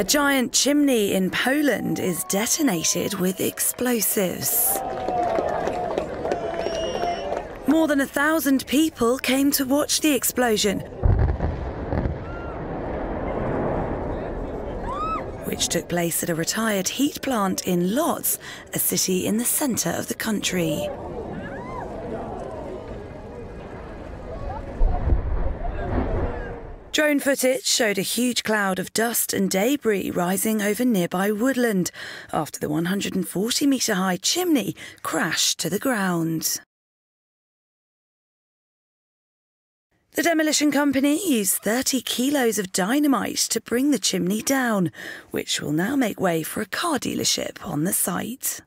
A giant chimney in Poland is detonated with explosives. More than a thousand people came to watch the explosion, which took place at a retired heat plant in Lodz, a city in the centre of the country. Drone footage showed a huge cloud of dust and debris rising over nearby woodland after the 140 metre high chimney crashed to the ground. The demolition company used 30 kilos of dynamite to bring the chimney down, which will now make way for a car dealership on the site.